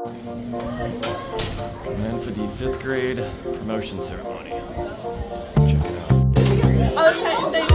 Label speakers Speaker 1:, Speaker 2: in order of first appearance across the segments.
Speaker 1: And then for the fifth grade promotion ceremony. Check it out.
Speaker 2: Okay,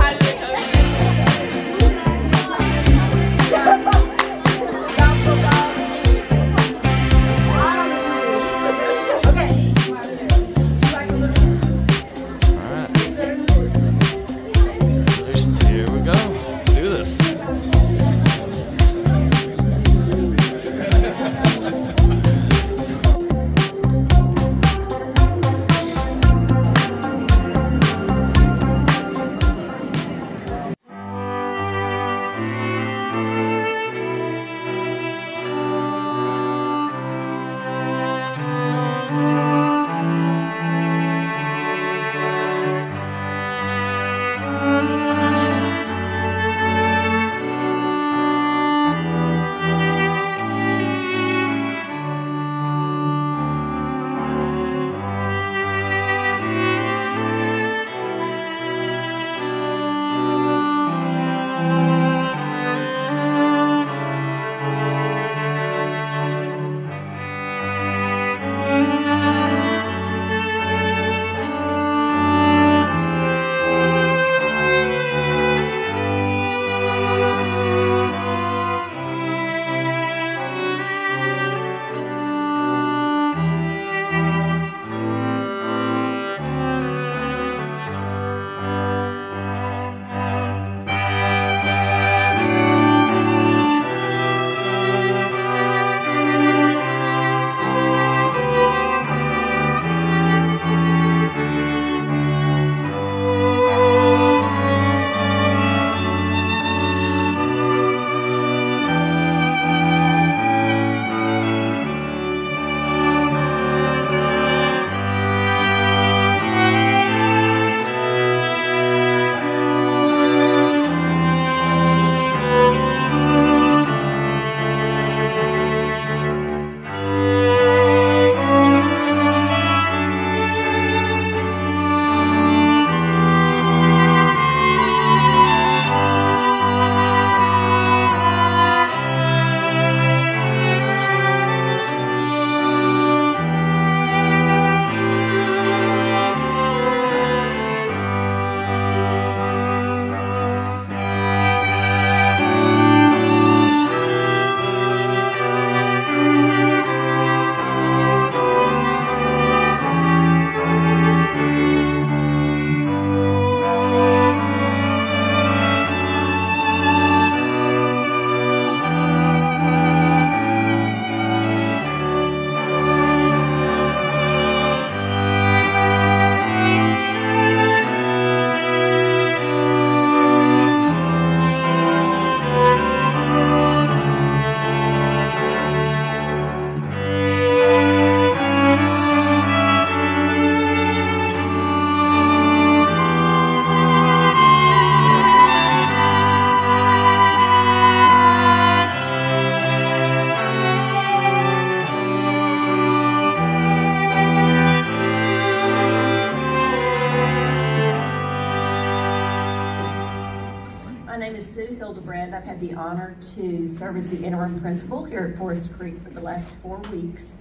Speaker 3: honor to serve as the interim principal here at Forest Creek for the last four weeks.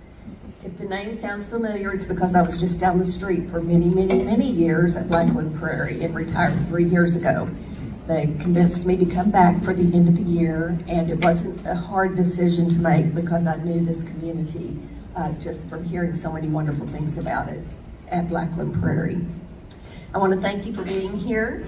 Speaker 3: If the name sounds familiar, it's because I was just down the street for many, many, many years at Blackland Prairie and retired three years ago. They convinced me to come back for the end of the year, and it wasn't a hard decision to make because I knew this community uh, just from hearing so many wonderful things about it at Blackland Prairie. I want to thank you for being here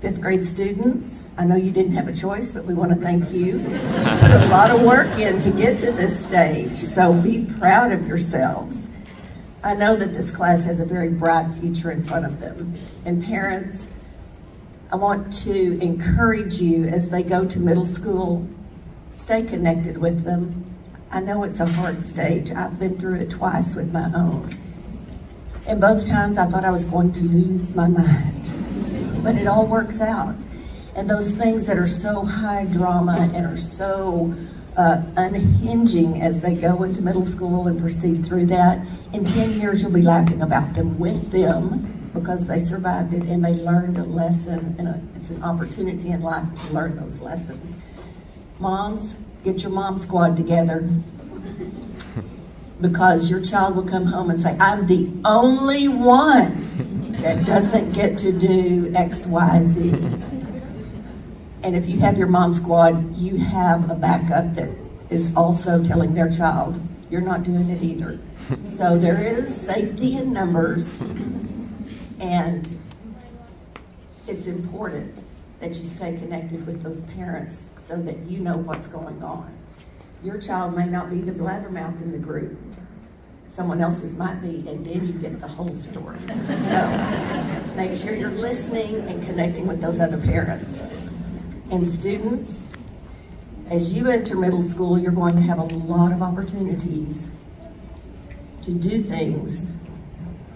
Speaker 3: fifth grade students. I know you didn't have a choice, but we want to thank you. You put a lot of work in to get to this stage, so be proud of yourselves. I know that this class has a very bright future in front of them. And parents, I want to encourage you as they go to middle school, stay connected with them. I know it's a hard stage. I've been through it twice with my own. And both times I thought I was going to lose my mind but it all works out. And those things that are so high drama and are so uh, unhinging as they go into middle school and proceed through that, in 10 years you'll be laughing about them with them because they survived it and they learned a lesson and a, it's an opportunity in life to learn those lessons. Moms, get your mom squad together. because your child will come home and say, I'm the only one that doesn't get to do X, Y, Z. And if you have your mom squad, you have a backup that is also telling their child, you're not doing it either. So there is safety in numbers and it's important that you stay connected with those parents so that you know what's going on. Your child may not be the blabbermouth in the group. Someone else's might be, and then you get the whole story. So make sure you're listening and connecting with those other parents. And students, as you enter middle school, you're going to have a lot of opportunities to do things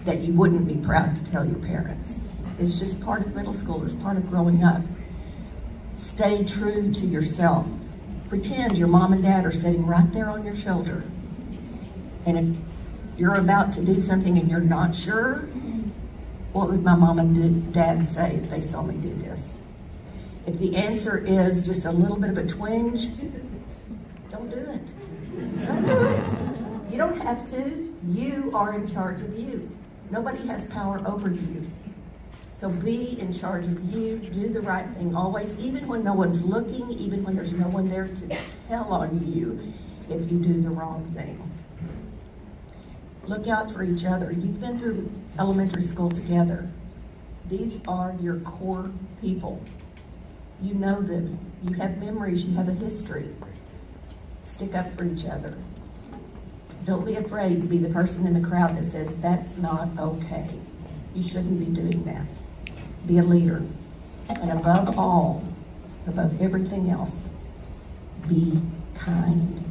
Speaker 3: that you wouldn't be proud to tell your parents. It's just part of middle school, it's part of growing up. Stay true to yourself. Pretend your mom and dad are sitting right there on your shoulder. And if you're about to do something and you're not sure, what would my mom and dad say if they saw me do this? If the answer is just a little bit of a twinge, don't do it. Don't do it. You don't have to. You are in charge of you. Nobody has power over you. So be in charge of you, do the right thing always, even when no one's looking, even when there's no one there to tell on you if you do the wrong thing. Look out for each other. You've been through elementary school together. These are your core people. You know them. You have memories. You have a history. Stick up for each other. Don't be afraid to be the person in the crowd that says, that's not okay. You shouldn't be doing that. Be a leader. And above all, above everything else, be kind.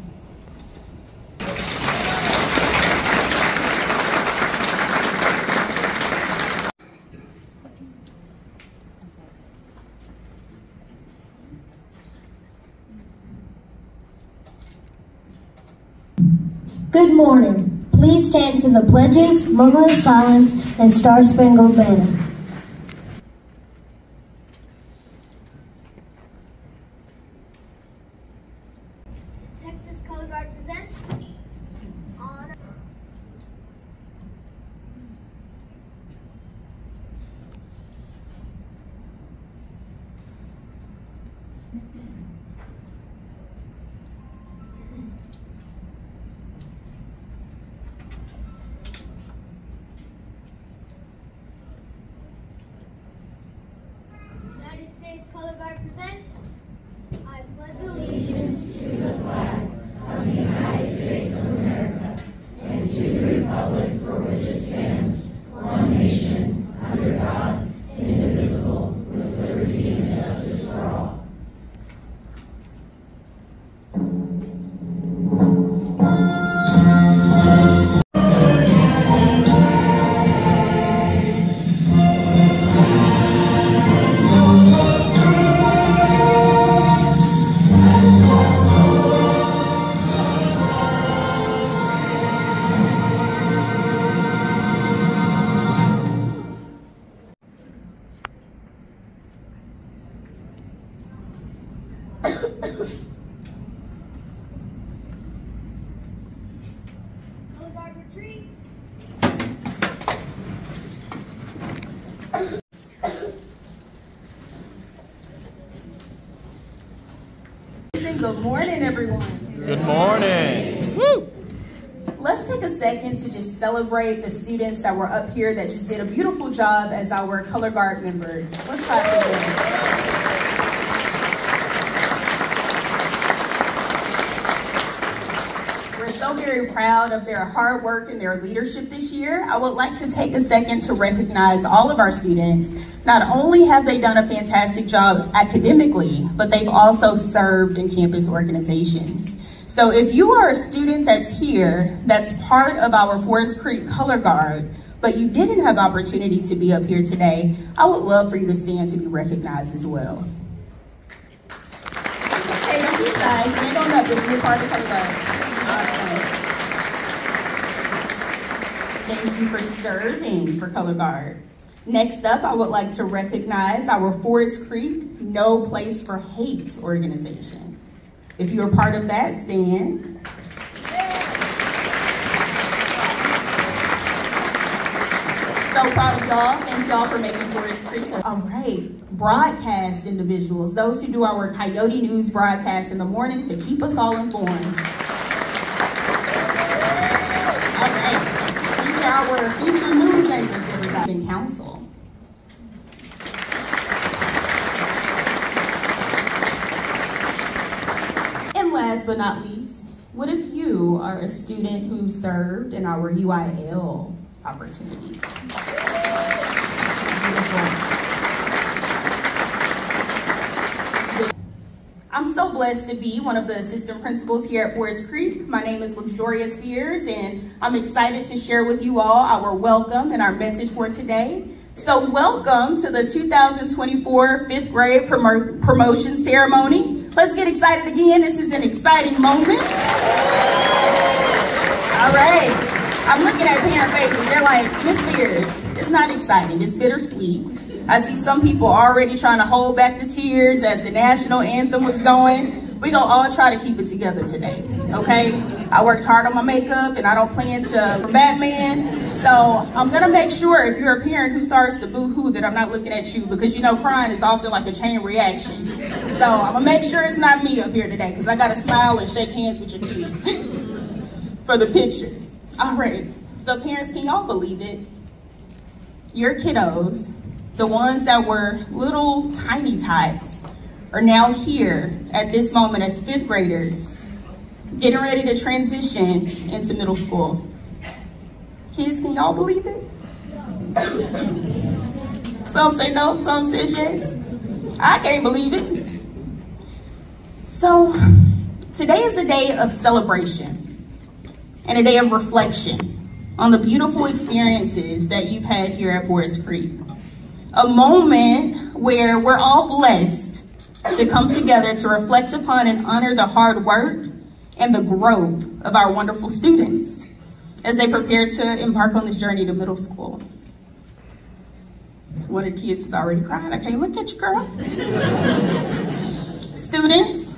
Speaker 4: Good morning. The pledges, moment of silence, and Star Spangled Banner.
Speaker 2: Celebrate the students that were up here that just did a beautiful job as our color guard members. Let's clap for them. We're so very proud of their hard work and their leadership this year. I would like to take a second to recognize all of our students. Not only have they done a fantastic job academically, but they've also served in campus organizations. So if you are a student that's here, that's part of our Forest Creek Color Guard, but you didn't have opportunity to be up here today, I would love for you to stand to be recognized as well. Okay, don't be shy, stand on up if you're part of Color Guard. Awesome. Thank you for serving for Color Guard. Next up, I would like to recognize our Forest Creek No Place for Hate organization. If you're a part of that, stand. So proud of y'all. Thank y'all for making Forest Creek. All right, broadcast individuals, those who do our Coyote News broadcast in the morning to keep us all informed. But not least, what if you are a student who served in our UIL opportunities? I'm so blessed to be one of the assistant principals here at Forest Creek. My name is Luxuria Spears, and I'm excited to share with you all our welcome and our message for today. So welcome to the 2024 fifth grade promo promotion ceremony. Let's get excited again. This is an exciting moment. All right. I'm looking at parent faces. They're like, Miss it's not exciting. It's bittersweet. I see some people already trying to hold back the tears as the national anthem was going. We gonna all try to keep it together today, okay? I worked hard on my makeup and I don't plan to for Batman. So I'm gonna make sure if you're a parent who starts to boo-hoo that I'm not looking at you because you know crying is often like a chain reaction. So I'm gonna make sure it's not me up here today because I gotta smile and shake hands with your kids for the pictures. All right, so parents, can y'all believe it? Your kiddos, the ones that were little tiny tots, are now here at this moment as fifth graders, getting ready to transition into middle school. Kids, can y'all believe it? Some say no, some say yes. I can't believe it. So, today is a day of celebration and a day of reflection on the beautiful experiences that you've had here at Forest Creek. A moment where we're all blessed to come together to reflect upon and honor the hard work and the growth of our wonderful students as they prepare to embark on this journey to middle school. One of kids is already crying. Can't look at you, girl. Students,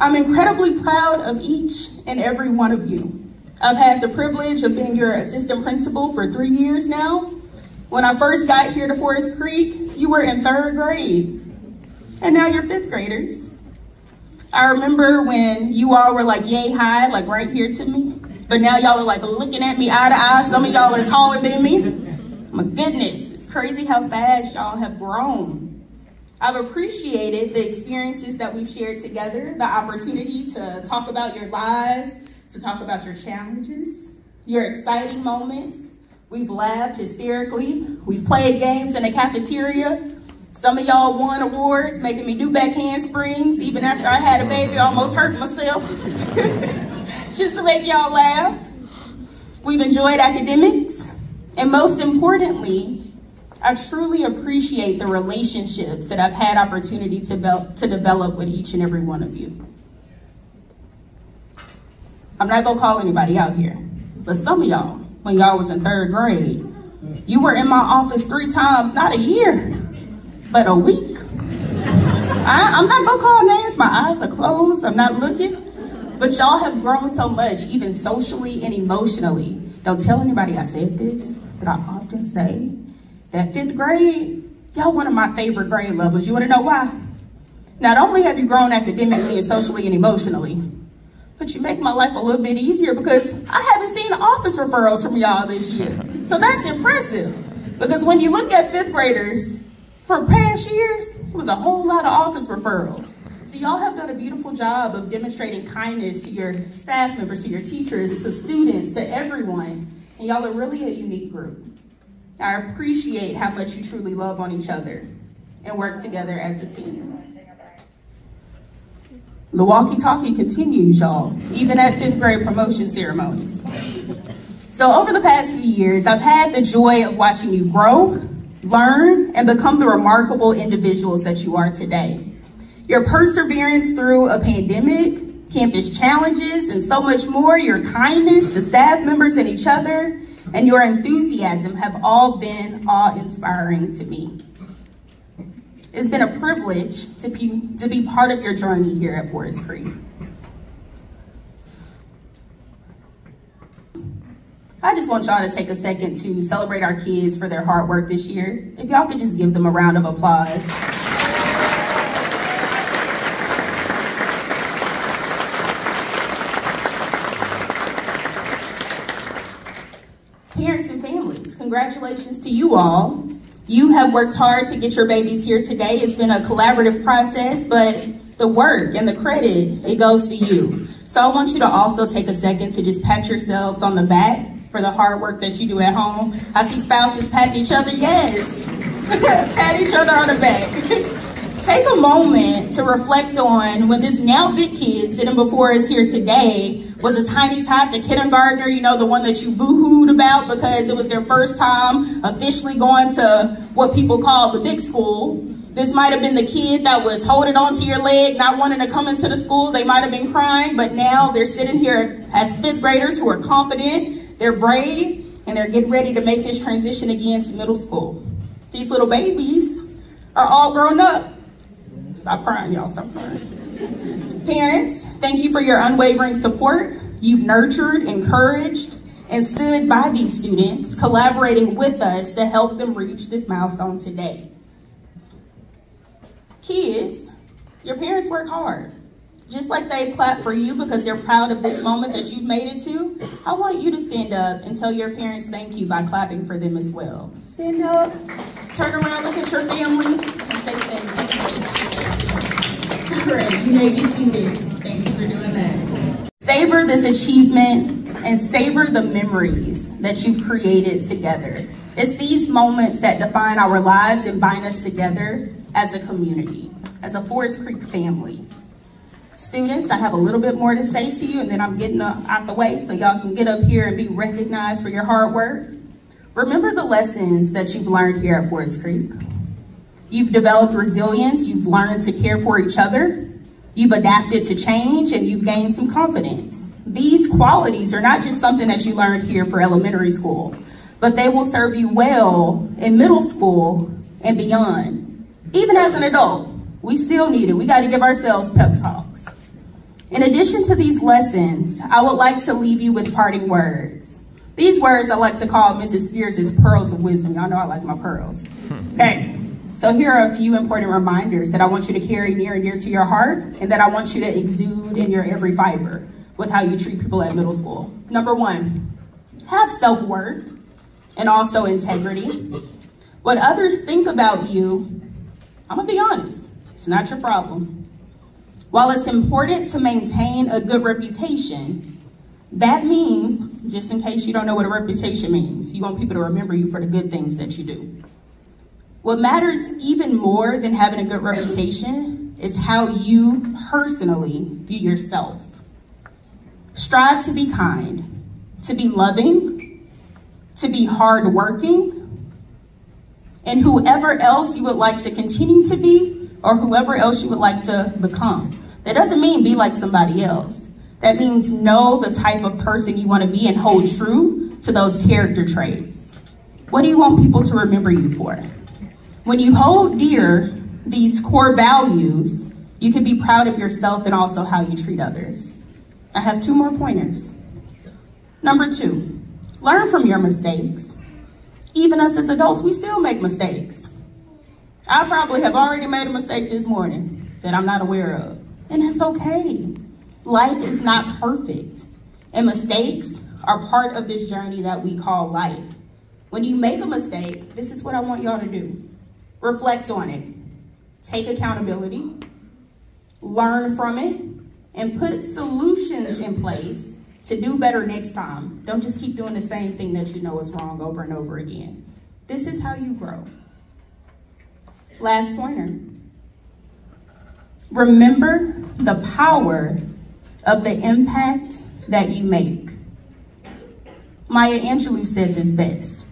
Speaker 2: I'm incredibly proud of each and every one of you. I've had the privilege of being your assistant principal for three years now. When I first got here to Forest Creek, you were in third grade, and now you're fifth graders. I remember when you all were like yay high, like right here to me, but now y'all are like looking at me eye to eye. Some of y'all are taller than me. My goodness, it's crazy how fast y'all have grown. I've appreciated the experiences that we've shared together, the opportunity to talk about your lives, to talk about your challenges, your exciting moments. We've laughed hysterically. We've played games in the cafeteria. Some of y'all won awards, making me do back handsprings, even after I had a baby, I almost hurt myself. Just to make y'all laugh. We've enjoyed academics. And most importantly, I truly appreciate the relationships that I've had opportunity to, to develop with each and every one of you. I'm not gonna call anybody out here, but some of y'all, when y'all was in third grade, you were in my office three times, not a year, but a week. I, I'm not gonna call names, my eyes are closed, I'm not looking. But y'all have grown so much, even socially and emotionally. Don't tell anybody I said this, but I often say that fifth grade, y'all one of my favorite grade levels. You wanna know why? Not only have you grown academically and socially and emotionally, but you make my life a little bit easier because I haven't seen office referrals from y'all this year. So that's impressive. Because when you look at fifth graders, for past years, it was a whole lot of office referrals. So y'all have done a beautiful job of demonstrating kindness to your staff members, to your teachers, to students, to everyone. And y'all are really a unique group. I appreciate how much you truly love on each other and work together as a team. The walkie-talkie continues, y'all, even at fifth grade promotion ceremonies. So over the past few years, I've had the joy of watching you grow, learn, and become the remarkable individuals that you are today. Your perseverance through a pandemic, campus challenges, and so much more, your kindness to staff members and each other, and your enthusiasm have all been awe-inspiring to me. It's been a privilege to be, to be part of your journey here at Forest Creek. I just want y'all to take a second to celebrate our kids for their hard work this year. If y'all could just give them a round of applause. Parents and families, congratulations to you all. You have worked hard to get your babies here today. It's been a collaborative process, but the work and the credit, it goes to you. So I want you to also take a second to just pat yourselves on the back for the hard work that you do at home. I see spouses pat each other, yes. pat each other on the back. Take a moment to reflect on when this now big kid sitting before us here today was a tiny tot, the kindergartner, you know, the one that you boo-hooed about because it was their first time officially going to what people call the big school. This might have been the kid that was holding onto your leg, not wanting to come into the school. They might have been crying, but now they're sitting here as fifth graders who are confident, they're brave, and they're getting ready to make this transition again to middle school. These little babies are all grown up. Stop crying, y'all, stop crying. Parents, thank you for your unwavering support. You've nurtured, encouraged, and stood by these students, collaborating with us to help them reach this milestone today. Kids, your parents work hard. Just like they clap for you because they're proud of this moment that you've made it to, I want you to stand up and tell your parents thank you by clapping for them as well. Stand up, turn around, look at your families, and say thank you. You may be seated. Thank you for doing that. Savor this achievement and savor the memories that you've created together. It's these moments that define our lives and bind us together as a community, as a Forest Creek family. Students, I have a little bit more to say to you and then I'm getting out the way so y'all can get up here and be recognized for your hard work. Remember the lessons that you've learned here at Forest Creek. You've developed resilience, you've learned to care for each other, you've adapted to change, and you've gained some confidence. These qualities are not just something that you learned here for elementary school, but they will serve you well in middle school and beyond. Even as an adult, we still need it. We got to give ourselves pep talks. In addition to these lessons, I would like to leave you with parting words. These words I like to call Mrs. Spears' pearls of wisdom. Y'all know I like my pearls. Okay, so here are a few important reminders that I want you to carry near and dear to your heart and that I want you to exude in your every fiber with how you treat people at middle school. Number one, have self-worth and also integrity. What others think about you, I'm gonna be honest, it's not your problem. While it's important to maintain a good reputation, that means, just in case you don't know what a reputation means, you want people to remember you for the good things that you do. What matters even more than having a good reputation is how you personally view yourself. Strive to be kind, to be loving, to be hardworking, and whoever else you would like to continue to be or whoever else you would like to become. That doesn't mean be like somebody else. That means know the type of person you want to be and hold true to those character traits. What do you want people to remember you for? When you hold dear these core values, you can be proud of yourself and also how you treat others. I have two more pointers. Number two, learn from your mistakes. Even us as adults, we still make mistakes. I probably have already made a mistake this morning that I'm not aware of, and that's okay. Life is not perfect, and mistakes are part of this journey that we call life. When you make a mistake, this is what I want y'all to do. Reflect on it. Take accountability. Learn from it. And put solutions in place to do better next time. Don't just keep doing the same thing that you know is wrong over and over again. This is how you grow. Last pointer. Remember the power of the impact that you make. Maya Angelou said this best.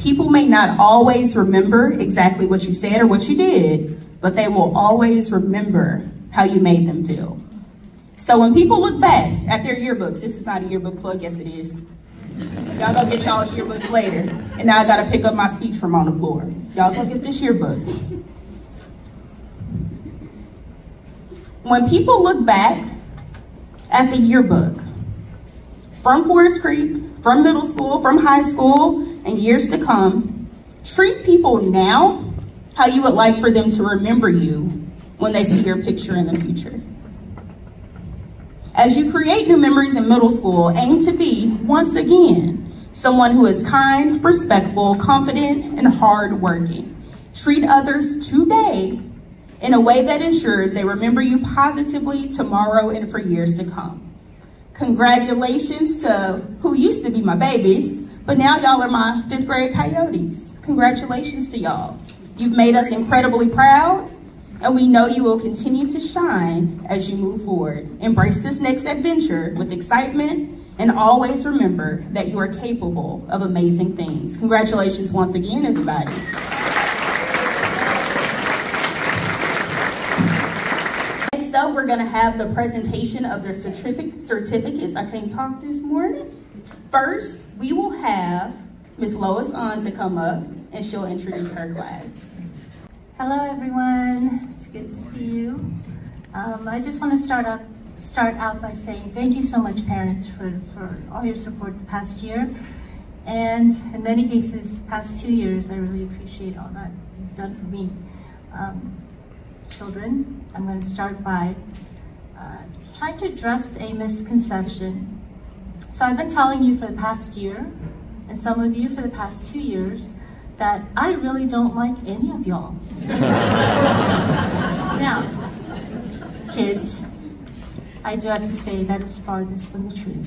Speaker 2: People may not always remember exactly what you said or what you did, but they will always remember how you made them feel. So when people look back at their yearbooks, this is not a yearbook plug, yes it is. Y'all go get y'all's yearbooks later. And now I gotta pick up my speech from on the floor. Y'all go get this yearbook. When people look back at the yearbook, from Forest Creek, from middle school, from high school, and years to come, treat people now how you would like for them to remember you when they see your picture in the future. As you create new memories in middle school, aim to be, once again, someone who is kind, respectful, confident, and hardworking. Treat others today in a way that ensures they remember you positively tomorrow and for years to come. Congratulations to who used to be my babies, but now y'all are my fifth grade coyotes. Congratulations to y'all. You've made us incredibly proud, and we know you will continue to shine as you move forward. Embrace this next adventure with excitement, and always remember that you are capable of amazing things. Congratulations once again, everybody. Next up, we're gonna have the presentation of their certific certificates. I can't talk this morning. First, we will have Ms. Lois On to come up and she'll introduce her class.
Speaker 5: Hello, everyone. It's good to see you. Um, I just want to start out start out by saying thank you so much, parents, for, for all your support the past year, and in many cases, past two years. I really appreciate all that you've done for me. Um, children, I'm going to start by uh, trying to address a misconception. So I've been telling you for the past year, and some of you for the past two years, that I really don't like any of y'all. now, kids, I do have to say that is farthest from the truth.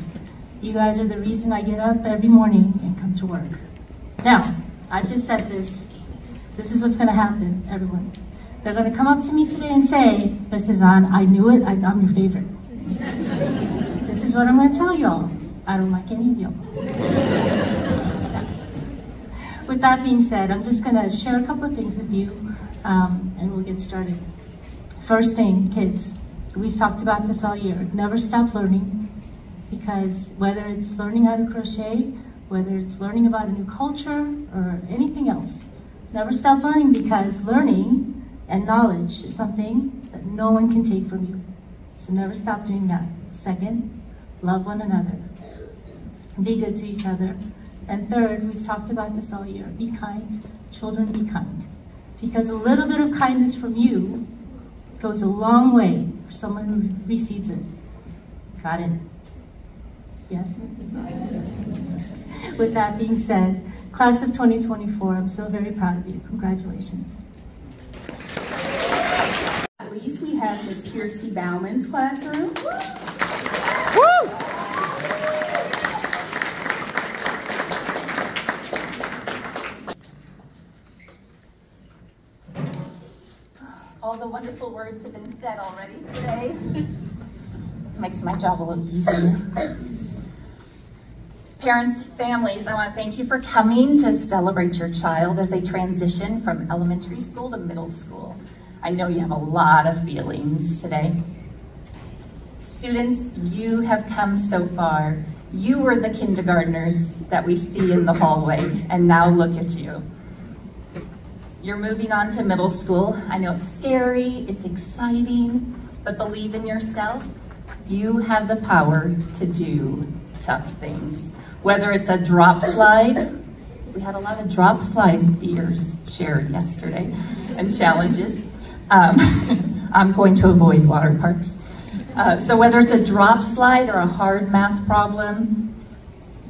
Speaker 5: You guys are the reason I get up every morning and come to work. Now, I've just said this. This is what's going to happen, everyone. They're going to come up to me today and say, Mrs. An, I knew it, I, am your favorite. this is what I'm going to tell y'all. I don't like any of y'all with that being said, I'm just going to share a couple of things with you, um, and we'll get started. First thing, kids, we've talked about this all year. Never stop learning, because whether it's learning how to crochet, whether it's learning about a new culture, or anything else, never stop learning because learning and knowledge is something that no one can take from you. So never stop doing that. Second, love one another. Be good to each other and third, we've talked about this all year, be kind. Children, be kind. Because a little bit of kindness from you goes a long way for someone who receives it. Got it? Yes, With that being said, class of 2024, I'm so very proud of you. Congratulations.
Speaker 2: At least we have Miss Kirsty Bauman's classroom.
Speaker 6: The wonderful words have been said already today. Makes my job a little easier. Parents, families, I want to thank you for coming to celebrate your child as they transition from elementary school to middle school. I know you have a lot of feelings today. Students, you have come so far. You were the kindergartners that we see in the hallway, and now look at you. You're moving on to middle school. I know it's scary, it's exciting, but believe in yourself. You have the power to do tough things. Whether it's a drop slide, we had a lot of drop slide fears shared yesterday and challenges. Um, I'm going to avoid water parks. Uh, so whether it's a drop slide or a hard math problem,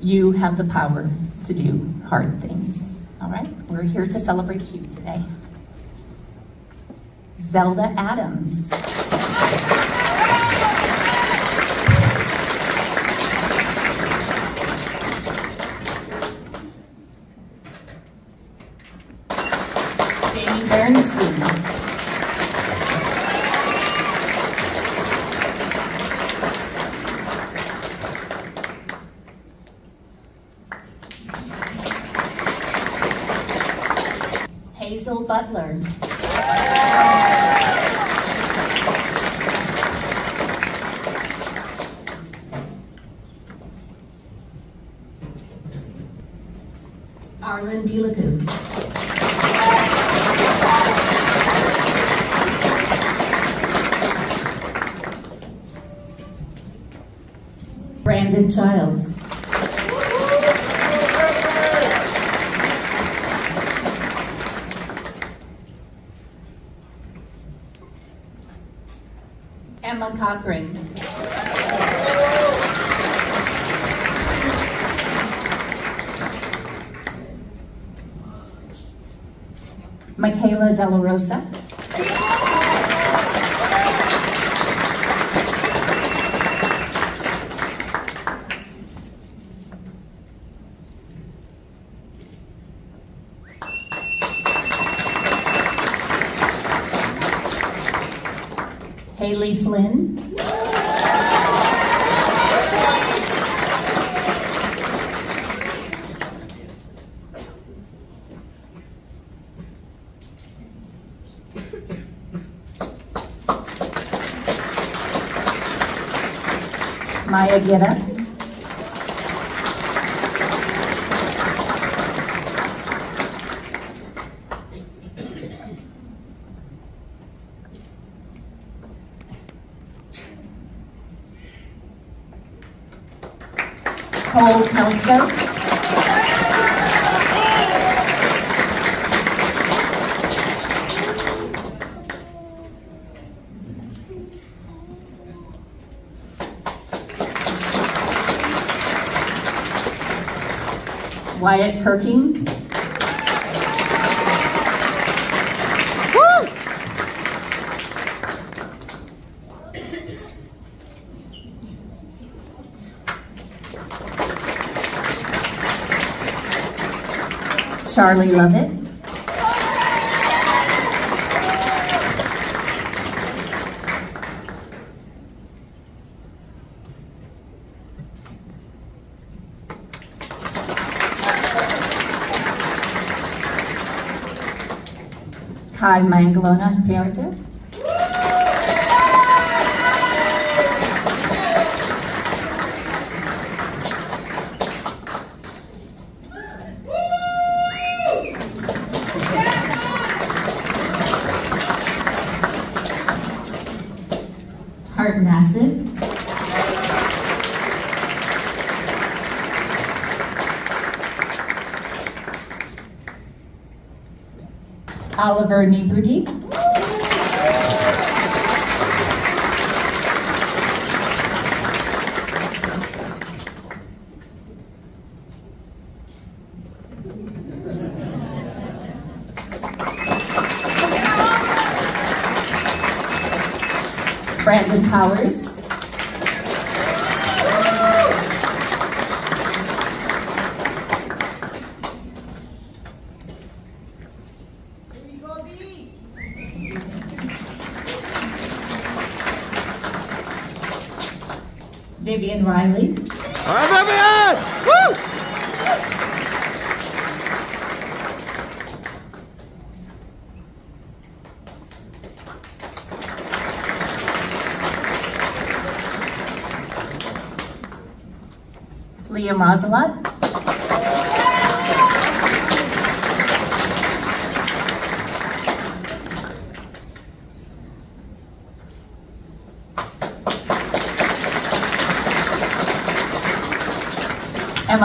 Speaker 6: you have the power to do hard things. All right, we're here to celebrate you today. Zelda Adams. Michaela Della Rosa. Maya Wyatt Kirking. Charlie Lovett. Kai Mangalona. Oliver Niebrugge. Brandon Powers.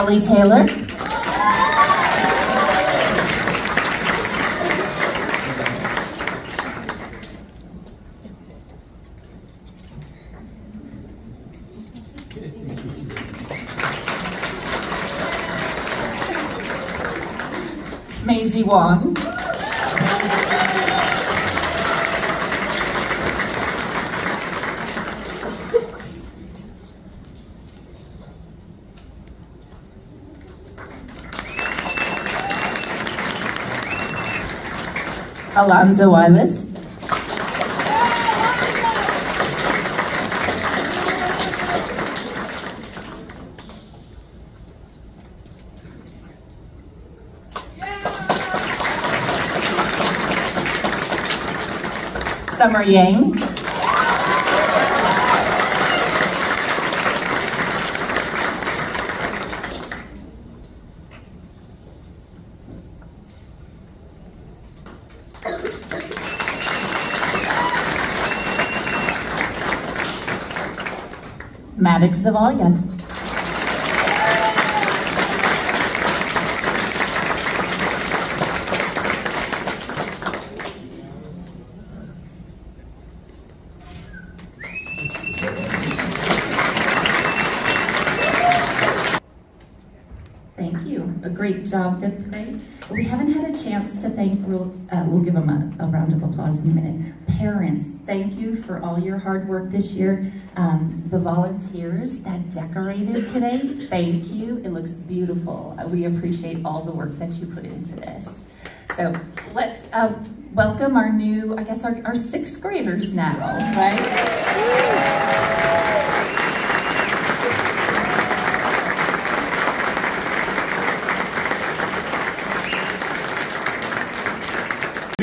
Speaker 6: Emily Taylor. Maisie Wong. Alonzo Willis. Summer Yang. Maddox Zavala. Thank you. A great job, fifth grade. We haven't had a chance to thank, we'll, uh, we'll give them a, a round of applause in a minute. All your hard work this year. Um, the volunteers that decorated today, thank you. It looks beautiful. Uh, we appreciate all the work that you put into this. So let's uh, welcome our new, I guess, our, our sixth graders now, right?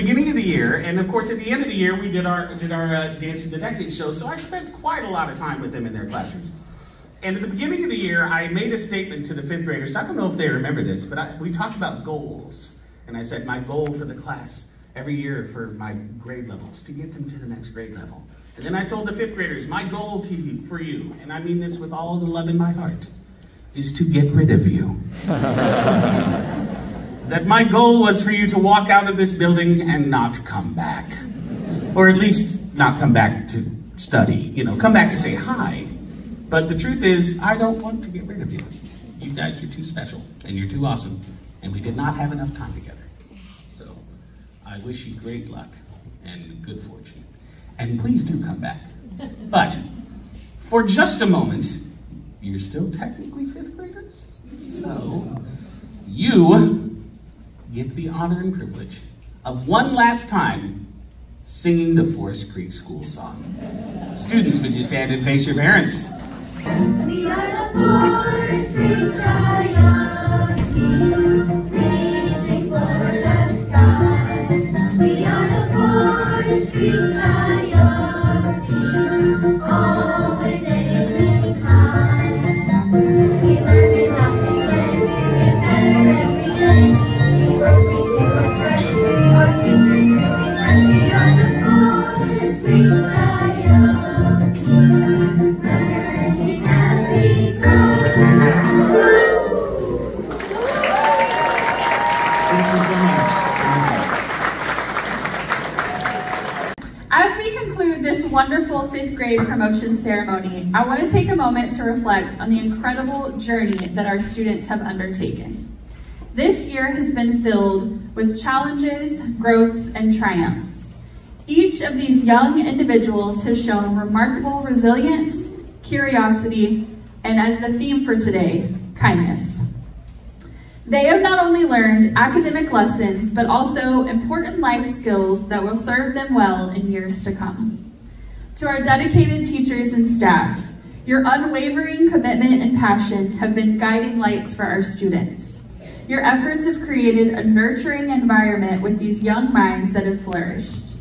Speaker 7: beginning of the year, and of course at the end of the year we did our did our uh, Dancing the Decade show. So I spent quite a lot of time with them in their classrooms. And at the beginning of the year, I made a statement to the fifth graders. I don't know if they remember this, but I, we talked about goals, and I said my goal for the class every year for my grade levels to get them to the next grade level. And then I told the fifth graders, my goal to you, for you, and I mean this with all the love in my heart, is to get rid of you. that my goal was for you to walk out of this building and not come back. Or at least not come back to study, you know, come back to say hi. But the truth is, I don't want to get rid of you. You guys you're too special and you're too awesome, and we did not have enough time together. So I wish you great luck and good fortune. And please do come back. But for just a moment, you're still technically fifth graders. So you get the honor and privilege of one last time singing the Forest Creek School song. Students, would you stand and face your parents? We are the Forest Creek reaching
Speaker 8: moment to reflect on the incredible journey that our students have undertaken. This year has been filled with challenges, growths, and triumphs. Each of these young individuals has shown remarkable resilience, curiosity, and as the theme for today, kindness. They have not only learned academic lessons, but also important life skills that will serve them well in years to come. To our dedicated teachers and staff, your unwavering commitment and passion have been guiding lights for our students. Your efforts have created a nurturing environment with these young minds that have flourished.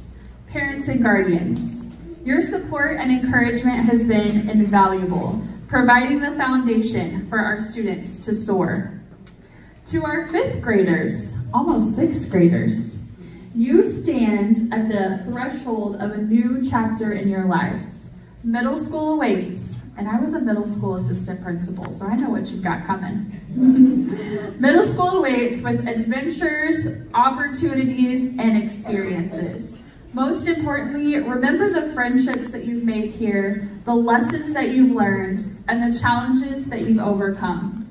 Speaker 8: Parents and guardians, your support and encouragement has been invaluable, providing the foundation for our students to soar. To our fifth graders, almost sixth graders, you stand at the threshold of a new chapter in your lives. Middle school awaits, and I was a middle school assistant principal, so I know what you've got coming. middle school awaits with adventures, opportunities, and experiences. Most importantly, remember the friendships that you've made here, the lessons that you've learned, and the challenges that you've overcome.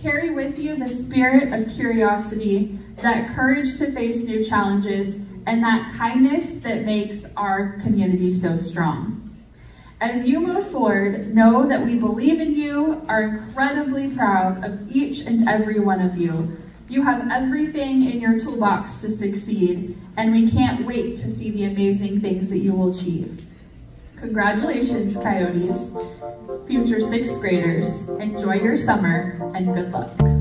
Speaker 8: Carry with you the spirit of curiosity, that courage to face new challenges, and that kindness that makes our community so strong. As you move forward, know that we believe in you, are incredibly proud of each and every one of you. You have everything in your toolbox to succeed, and we can't wait to see the amazing things that you will achieve. Congratulations, Coyotes. Future sixth graders, enjoy your summer and good luck.